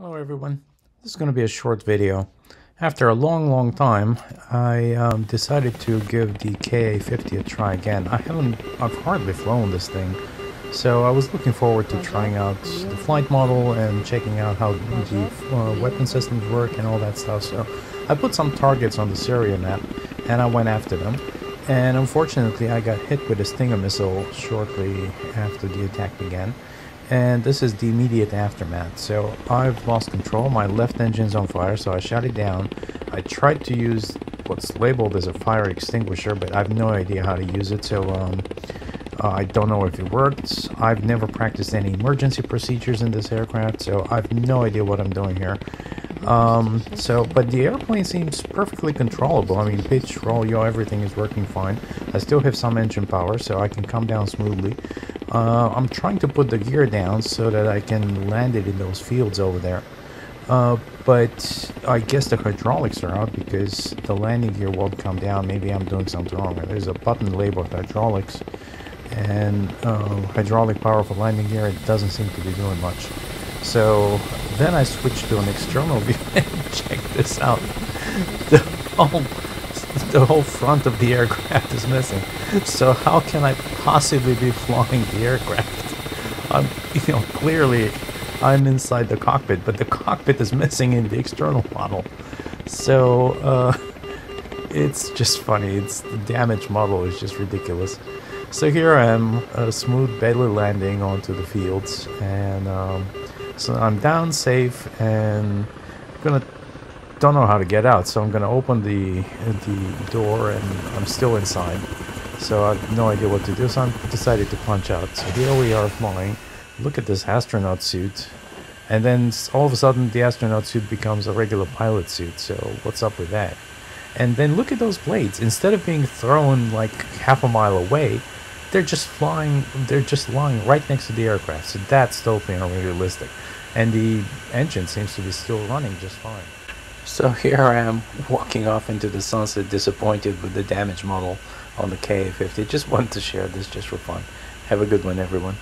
Hello everyone. This is going to be a short video. After a long, long time, I um, decided to give the KA-50 a try again. I haven't, I've hardly flown this thing, so I was looking forward to trying out the flight model and checking out how the uh, weapon systems work and all that stuff. So I put some targets on the Syria map, and I went after them. And unfortunately, I got hit with a Stinger missile shortly after the attack began and this is the immediate aftermath. So I've lost control, my left engine's on fire, so I shut it down. I tried to use what's labeled as a fire extinguisher, but I have no idea how to use it, so um, uh, I don't know if it works. I've never practiced any emergency procedures in this aircraft, so I have no idea what I'm doing here. Um, so, but the airplane seems perfectly controllable. I mean, pitch, roll, yaw, everything is working fine. I still have some engine power, so I can come down smoothly. Uh, I'm trying to put the gear down so that I can land it in those fields over there. Uh, but I guess the hydraulics are out because the landing gear won't come down. Maybe I'm doing something wrong. There's a button labeled hydraulics and uh, hydraulic power for landing gear. It doesn't seem to be doing much. So then I switched to an external view and check this out. The whole, the whole front of the aircraft is missing. So how can I possibly be flying the aircraft? I'm, you know, clearly I'm inside the cockpit, but the cockpit is missing in the external model. So, uh, it's just funny. It's the damage model is just ridiculous. So here I am, a smooth belly landing onto the fields, and um, so I'm down safe, and gonna don't know how to get out. So I'm gonna open the the door, and I'm still inside. So I have no idea what to do. So I decided to punch out. So here we are flying. Look at this astronaut suit. And then all of a sudden the astronaut suit becomes a regular pilot suit. So what's up with that? And then look at those blades. Instead of being thrown like half a mile away, they're just flying, they're just lying right next to the aircraft. So that's totally unrealistic. And the engine seems to be still running just fine. So here I am walking off into the sunset disappointed with the damage model on the KA-50. Just wanted to share this just for fun. Have a good one everyone.